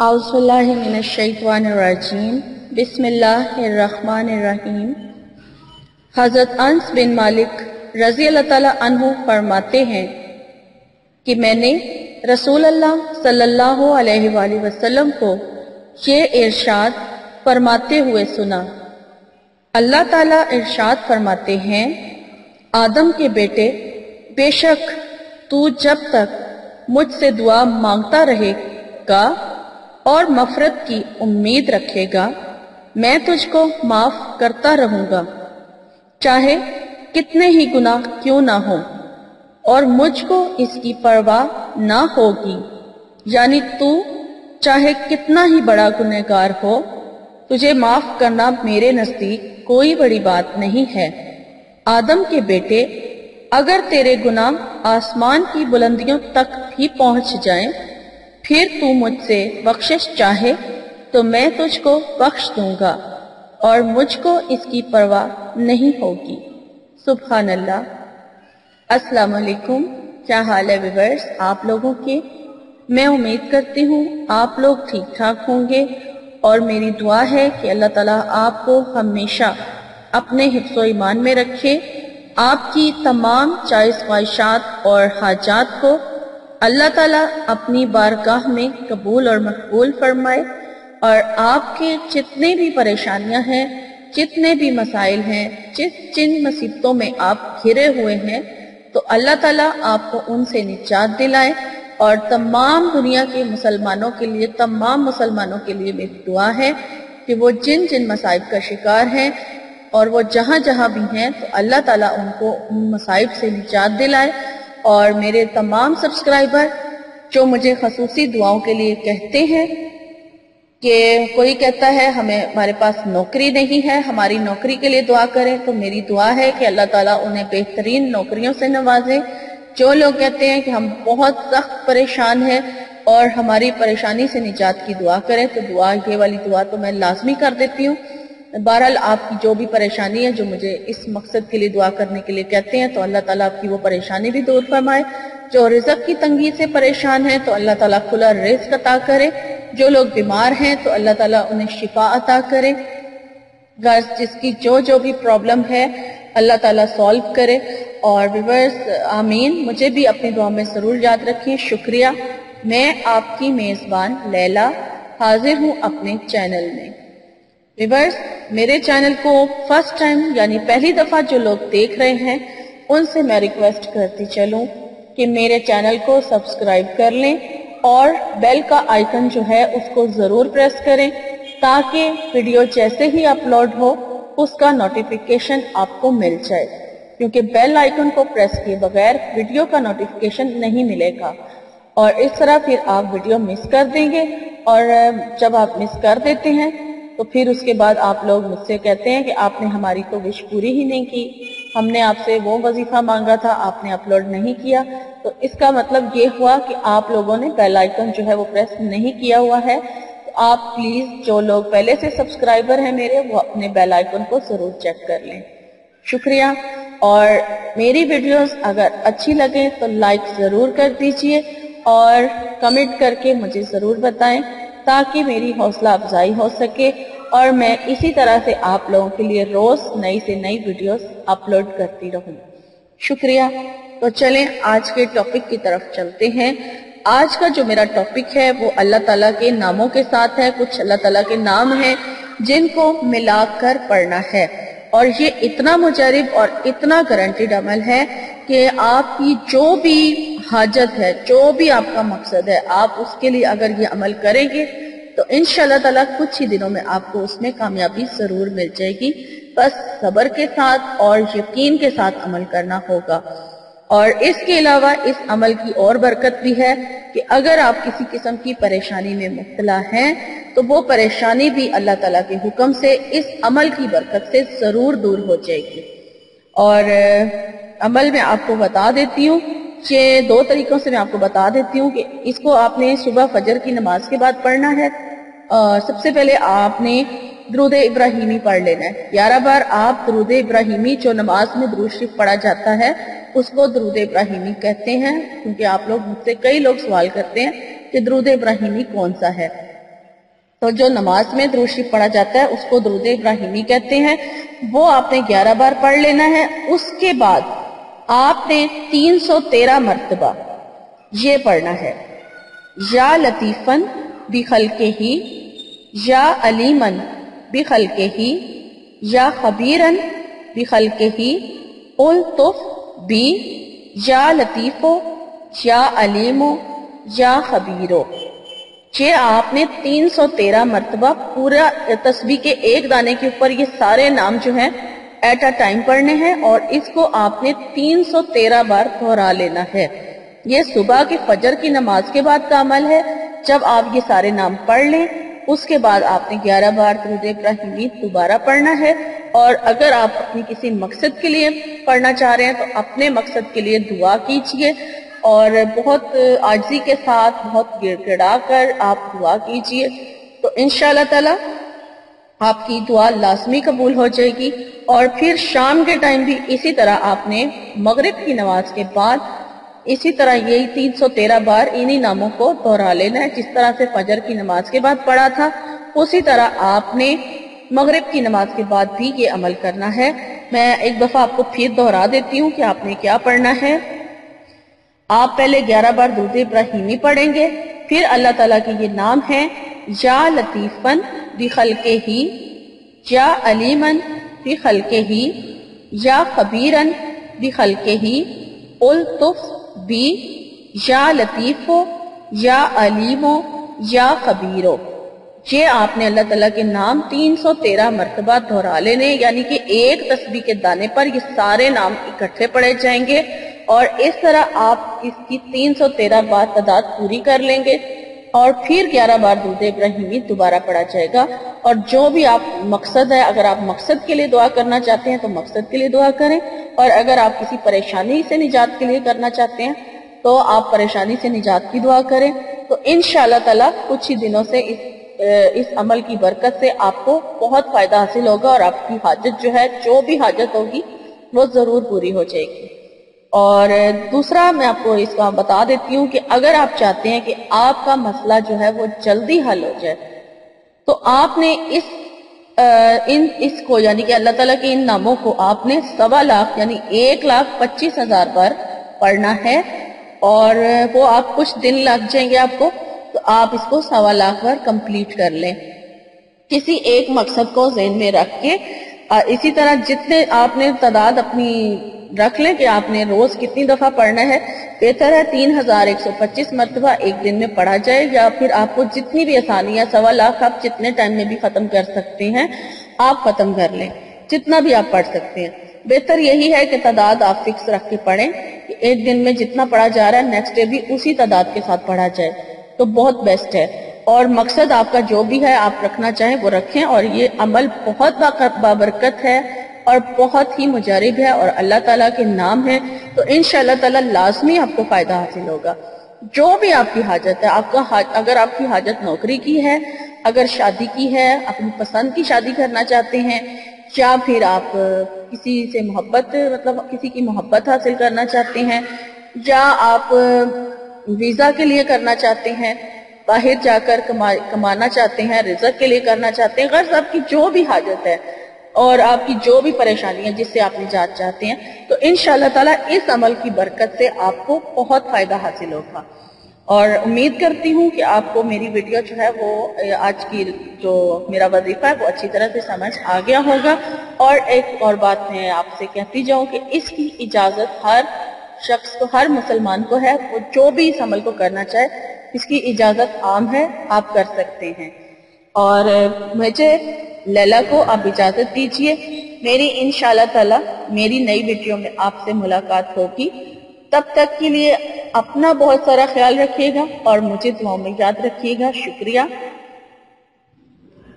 اعوذ باللہ من الشیطان الرجیم۔ بسم اللہ الرحمن الرحیم۔ حضرت انس بن مالک رضی اللہ تعالیٰ عنہ فرماتے ہیں کہ میں نے رسول اللہ صلی اللہ علیہ وآلہ وسلم کو یہ ارشاد فرماتے ہوئے سنا۔ اللہ تعالیٰ ارشاد فرماتے ہیں، آدم کے بیٹے، بے شک تو جب تک مجھ سے دعا مانگتا رہے گا اور مفرت کی امید رکھے گا۔ میں تجھ کو معاف کرتا رہوں گا۔ چاہے کتنے ہی گناہ کیوں نہ ہو اور مجھ کو اس کی پرواہ نہ ہوگی۔ یعنی تو چاہے کتنا ہی بڑا گنہگار ہو، تجھے معاف کرنا میرے نزدیک کوئی بڑی بات نہیں ہے۔ آدم کے بیٹے، اگر تیرے گناہ آسمان کی بلندیوں تک بھی پہنچ جائیں پھر تو مجھ سے بخشش چاہے تو میں تجھ کو بخش دوں گا اور مجھ کو اس کی پرواہ نہیں ہوگی۔ سبحان اللہ۔ السلام علیکم۔ کیا حال ہے ویورس آپ لوگوں کے؟ میں امید کرتی ہوں آپ لوگ ٹھیک ٹھاک ہوں گے۔ اور میری دعا ہے کہ اللہ تعالیٰ آپ کو ہمیشہ اپنے حفظ و ایمان میں رکھے۔ آپ کی تمام چائز خواہشات اور حاجات کو اللہ تعالیٰ اپنی بارگاہ میں قبول اور مقبول فرمائے اور آپ کے جتنے بھی پریشانیاں ہیں، جتنے بھی مسائل ہیں، جس جن مصیبتوں میں آپ گھرے ہوئے ہیں، تو اللہ تعالیٰ آپ کو ان سے نجات دلائے اور تمام دنیا کے مسلمانوں کے لیے، تمام مسلمانوں کے لیے میری دعا ہے کہ وہ جن جن مصائب کا شکار ہیں اور وہ جہاں جہاں بھی ہیں، تو اللہ تعالیٰ ان کو ان مصائب سے نجات دلائے اور میرے تمام سبسکرائبر جو مجھے خصوصی دعاؤں کے لیے کہتے ہیں کہ کوئی کہتا ہے ہمیں ہمارے پاس نوکری نہیں ہے، ہماری نوکری کے لیے دعا کریں تو میری دعا ہے کہ اللہ تعالیٰ انہیں بہترین نوکریوں سے نوازے۔ جو لوگ کہتے ہیں کہ ہم بہت سخت پریشان ہیں اور ہماری پریشانی سے نجات کی دعا کریں تو دعا، یہ والی دعا تو میں لازمی کر دیتی ہوں۔ بہرحال آپ کی جو بھی پریشانی ہے جو مجھے اس مقصد کے لیے دعا کرنے کے لیے کہتے ہیں، تو اللہ تعالیٰ آپ کی وہ پریشانی بھی دور فرمائے۔ جو رزق کی تنگی سے پریشان ہیں، تو اللہ تعالیٰ کھلا رزق عطا کرے۔ جو لوگ بیمار ہیں، تو اللہ تعالیٰ انہیں شفا عطا کرے۔ جس کی جو جو بھی پرابلم ہے، اللہ تعالیٰ سولو کرے۔ اور ویورس آمین۔ مجھے بھی اپنی دعا میں ضرور یاد رکھیں شکریہ۔ میں آپ کی میزبان لیلا حاضر ہوں اپنے چینل میں۔ ویورس میرے چینل کو فرسٹ ٹائم یعنی پہلی دفعہ جو لوگ دیکھ رہے ہیں، ان سے میں ریکویسٹ کرتی چلوں کہ میرے چینل کو سبسکرائب کر لیں اور بیل کا آئیکن جو ہے، اس کو ضرور پریس کریں تاکہ ویڈیو جیسے ہی اپلوڈ ہو، اس کا نوٹیفیکیشن آپ کو مل جائے۔ کیونکہ بیل آئیکن کو پریس کیے بغیر ویڈیو کا نوٹیفیکیشن نہیں ملے گا۔ اور اس طرح پھر آپ ویڈیو مس کر دیں گے۔ اور جب آپ مس کر دیتے ہیں تو پھر اس کے بعد آپ لوگ مجھ سے کہتے ہیں کہ آپ نے ہماری تو وش پوری ہی نہیں کی۔ ہم نے آپ سے وہ وظیفہ مانگا تھا، آپ نے اپلوڈ نہیں کیا۔ تو اس کا مطلب یہ ہوا کہ آپ لوگوں نے بیل آئیکن جو ہے وہ پریس نہیں کیا ہوا ہے۔ تو آپ پلیز جو لوگ پہلے سے سبسکرائبر ہیں میرے، وہ اپنے بیل آئیکن کو ضرور چیک کر لیں۔ شکریہ۔ اور میری ویڈیوز اگر اچھی لگیں تو لائک ضرور کر دیجیے اور کمنٹ کر کے مجھے ضرور بتائیں۔ تاکہ میری حوصلہ افزائی ہو سکے اور میں اسی طرح سے آپ لوگوں کے لیے روز نئی سے نئی ویڈیوز اپلوڈ کرتی رہوں۔ شکریہ۔ تو چلیں آج کے ٹاپک کی طرف چلتے ہیں۔ آج کا جو میرا ٹاپک ہے وہ اللہ تعالیٰ کے ناموں کے ساتھ ہے۔ کچھ اللہ تعالیٰ کے نام ہیں جن کو ملا کر پڑھنا ہے۔ اور یہ اتنا مجرب اور اتنا گارنٹیڈ عمل ہے کہ آپ کی جو بھی حاجت ہے، جو بھی آپ کا مقصد ہے، آپ اس کے لیے اگر یہ عمل کریں گے، تو انشاءاللہ تعالیٰ کچھ ہی دنوں میں آپ کو اس میں کامیابی ضرور مل جائے گی۔ بس صبر کے ساتھ اور یقین کے ساتھ عمل کرنا ہوگا۔ اور اس کے علاوہ اس عمل کی اور برکت بھی ہے کہ اگر آپ کسی قسم کی پریشانی میں مبتلا ہیں، تو وہ پریشانی بھی اللہ تعالیٰ کے حکم سے اس عمل کی برکت سے ضرور دور ہو جائے گی۔ اور عمل میں آپ کو بتا دیتی ہوں کہ دو طریقوں سے میں آپ کو بتا دیتی ہوں کہ اس کو آپ نے صبح فجر کی نماز کے بعد پڑھنا ہے۔ سب سے پہلے آپ نے درود ابراہیمی پڑھ لینا ہے۔ گیارہ بار آپ درود ابراہیمی جو نماز میں درود شریف پڑھا جاتا ہے، اس کو درود ابراہیمی کہتے ہیں۔ کیونکہ آپ لوگ مجھ سے کئی لوگ سوال کرتے ہیں کہ درود ابراہیمی کون سا ہے۔ تو جو نماز میں دروشی پڑھا جاتا ہے، اس کو درود ابراہیمی کہتے ہیں۔ وہ آپ نے گیارہ بار پڑھ لینا ہے۔ اس کے بعد آپ نے تین سو تیرہ مرتبہ یہ پڑھنا ہے۔ یا لطیفن بھی خلقے ہی، یا علیمن بھی خلقے ہی، یا خبیرن بھی خلقے ہی الطف بھی یا لطیفو یا علیمو یا خبیرو یہ آپ نے تین سو تیرہ مرتبہ پورا تسبیح کے ایک دانے کے اوپر یہ سارے نام جو ہیں ایٹ اے ٹائم پڑھنے ہیں اور اس کو آپ نے تین سو تیرہ بار دہرا لینا ہے۔ یہ صبح کی فجر کی نماز کے بعد کا عمل ہے۔ جب آپ یہ سارے نام پڑھ لیں، اس کے بعد آپ نے گیارہ بار درود ابراہیمی دوبارہ پڑھنا ہے۔ اور اگر آپ اپنی کسی مقصد کے لیے پڑھنا چاہ رہے ہیں، تو اپنے مقصد کے لیے دعا کیجیے۔ اور بہت آجزی کے ساتھ، بہت گڑ گڑا کر آپ دعا کیجیے۔ تو انشاءاللہ تعالی آپ کی دعا لازمی قبول ہو جائے گی اور پھر شام کے ٹائم بھی اسی طرح آپ نے مغرب کی نماز کے بعد اسی طرح یہی تین سو تیرہ بار انہی ناموں کو دہرا لینا ہے۔ جس طرح سے فجر کی نماز کے بعد پڑھا تھا، اسی طرح آپ نے مغرب کی نماز کے بعد بھی یہ عمل کرنا ہے۔ میں ایک دفعہ آپ کو پھر دہرا دیتی ہوں کہ آپ نے کیا پڑھنا ہے۔ آپ پہلے گیارہ بار درود ابراہیمی پڑھیں گے، پھر اللہ تعالیٰ کے یہ نام ہے، یا لطیفن بھی ہی یا علیمن بھی ہی یا خبیرن بھی خلقے ہی الطف بھی یا لطیفو یا علیمو یا خبیرو یہ آپ نے اللہ تعالیٰ کے نام تین سو تیرہ مرتبہ دہرا لینے یعنی کہ ایک تسبیح کے دانے پر یہ سارے نام اکٹھے پڑے جائیں گے، اور اس طرح آپ اس کی تین سو تیرہ بار تعداد پوری کر لیں گے۔ اور پھر گیارہ بار درود ابراہیمی دوبارہ پڑھا جائے گا۔ اور جو بھی آپ مقصد ہے، اگر آپ مقصد کے لیے دعا کرنا چاہتے ہیں تو مقصد کے لیے دعا کریں۔ اور اگر آپ کسی پریشانی سے نجات کے لیے کرنا چاہتے ہیں تو آپ پریشانی سے نجات کی دعا کریں۔ تو انشاءاللہ تعالی کچھ ہی دنوں سے اس اس عمل کی برکت سے آپ کو بہت فائدہ حاصل ہوگا اور آپ کی حاجت جو ہے، جو بھی حاجت ہوگی، وہ ضرور پوری ہو جائے گی۔ اور دوسرا میں آپ کو اس کا بتا دیتی ہوں کہ اگر آپ چاہتے ہیں کہ آپ کا مسئلہ جو ہے وہ جلدی حل ہو جائے، تو آپ نے اس ان، اس کو یعنی کہ اللہ تعالیٰ کے ان ناموں کو آپ نے سوا لاکھ یعنی ایک لاکھ پچیس ہزار بار پڑھنا ہے اور وہ آپ کچھ دن لگ جائیں گے آپ کو، تو آپ اس کو سوا لاکھ بار کمپلیٹ کر لیں۔ کسی ایک مقصد کو ذہن میں رکھ کے اسی طرح جتنے آپ نے تعداد اپنی رکھ لیں کہ آپ نے روز کتنی دفعہ پڑھنا ہے؟ بہتر ہے تین ہزار ایک سو پچیس مرتبہ ایک دن میں پڑھا جائے یا پھر آپ کو جتنی بھی آسانی ہے سوا لاکھ آپ جتنے ٹائم میں بھی ختم کر سکتے ہیں، آپ ختم کر لیں۔ جتنا بھی آپ پڑھ سکتے ہیں۔ بہتر یہی ہے کہ تعداد آپ فکس رکھ کے پڑھیں ایک دن میں جتنا پڑھا جا رہا ہے نیکسٹ ڈے بھی اسی تعداد کے ساتھ پڑھا جائے۔ تو بہت بیسٹ ہے۔ اور مقصد آپ کا جو بھی ہے، آپ رکھنا چاہیں وہ رکھیں اور یہ عمل بہت بابرکت ہے۔ اور بہت ہی مجرب ہے اور اللہ تعالیٰ کے نام ہے، تو انشاءاللہ تعالیٰ لازمی آپ کو فائدہ حاصل ہوگا۔ جو بھی آپ کی حاجت ہے، آپ کا اگر آپ کی حاجت نوکری کی ہے، اگر شادی کی ہے، اپنی پسند کی شادی کرنا چاہتے ہیں، یا پھر آپ کسی سے محبت مطلب کسی کی محبت حاصل کرنا چاہتے ہیں، یا آپ ویزا کے لیے کرنا چاہتے ہیں، باہر جا کر کمانا چاہتے ہیں، رزق کے لیے کرنا چاہتے ہیں، غرض آپ کی جو بھی حاجت ہے اور آپ کی جو بھی پریشانی جس سے آپ نجات چاہتے ہیں، تو انشاءاللہ تعالیٰ اس عمل کی برکت سے آپ کو بہت فائدہ حاصل ہوگا۔ اور امید کرتی ہوں کہ آپ کو میری ویڈیو جو ہے وہ آج کی جو میرا وظیفہ ہے، وہ اچھی طرح سے سمجھ آ گیا ہوگا۔ اور ایک اور بات میں آپ سے کہتی جاؤں کہ اس کی اجازت ہر شخص کو، ہر مسلمان کو ہے، وہ جو بھی اس عمل کو کرنا چاہے، اس کی اجازت عام ہے، آپ کر سکتے ہیں۔ اور مجھے لیلا کو آپ اجازت دیجیے، میری انشاءاللہ تعالی میری نئی ویڈیو میں آپ سے ملاقات ہوگی۔ تب تک کے لیے اپنا بہت سارا خیال رکھیے گا اور مجھے دعاؤں میں یاد رکھیے گا۔ شکریہ۔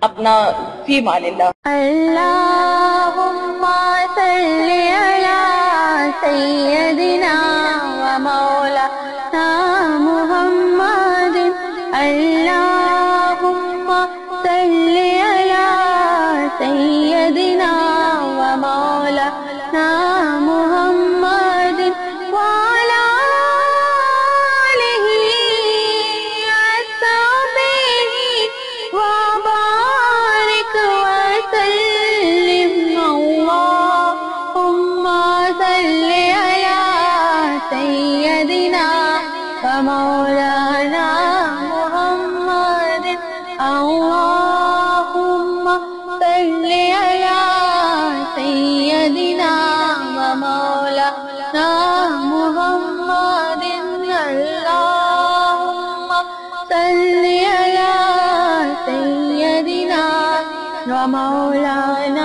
اپنا فی مان اللہ۔ اللہم صلی علی سیدنا و مولانا صلی علی سیدنا و مولانا